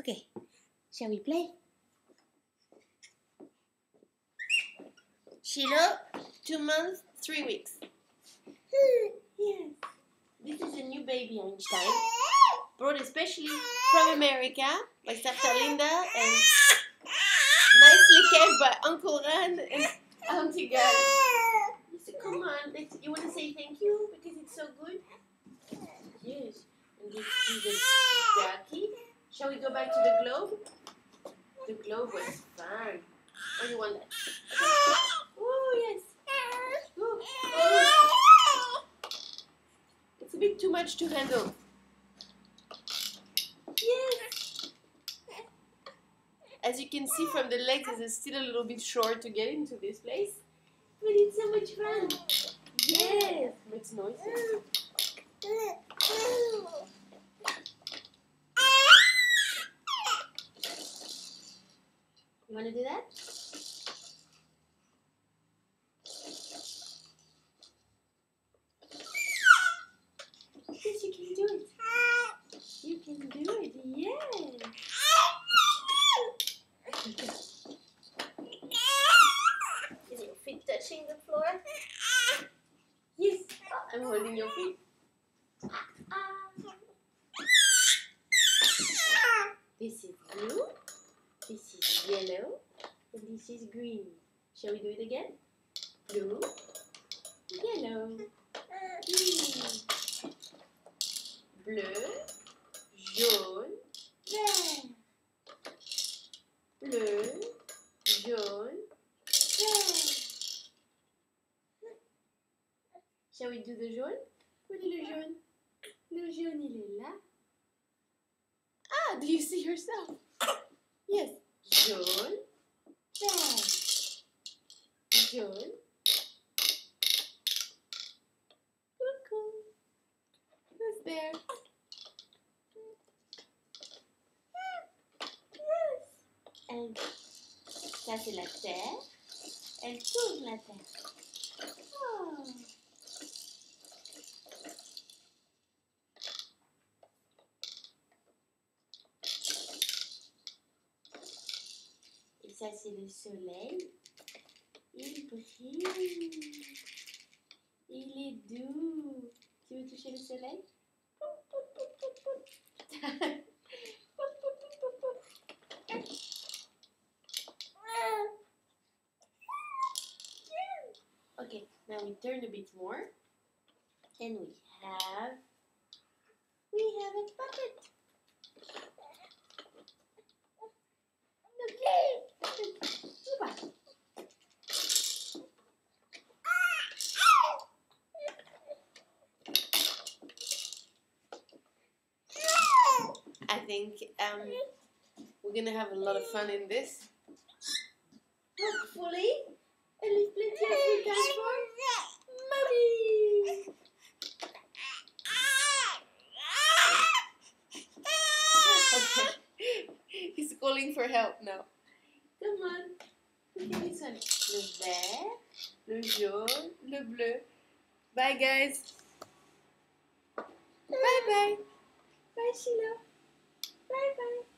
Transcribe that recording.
Okay, shall we play? Shiloh, two months, three weeks. yes. This is a new baby Einstein, brought especially from America by Santa Linda and nicely kept by Uncle Ran and Auntie Gal. Come on, you want to say thank you because it's so good? Yes. And this is a Jackie. Shall we go back to the globe? The globe was fun. Or oh, you want that? Okay. Oh, yes. Oh, oh. It's a bit too much to handle. Yes. As you can see from the legs, it's still a little bit short to get into this place. But it's so much fun. Yes. Makes noises. You want to do that? Yes, you can do it. You can do it, yes. Is your feet touching the floor? Yes, I'm holding your feet. This is blue, this is yellow, and this is green. Shall we do it again? Blue, yellow, green, bleu, jaune, Do the jaune? Où est le jaune? Le jaune, il est là. Ah, do you see yourself? Yes. Jaune, vert, jaune. Coucou. Who's there? Yes. And ça c'est la terre. Elle tourne la terre. Oh. Ça, c'est le soleil. Il brille. Il est doux. Tu veux toucher le soleil? Okay, now we turn a bit more. And we I think um, we're gonna have a lot of fun in this. Hopefully, and leave plenty of free time for mommy. Okay. He's calling for help now. Come on. Look at this one. Le vert, le jaune, le bleu. Bye, guys. Bye bye. Bye, Shiloh. Bye bye. Kiki. Woo. Bye bye.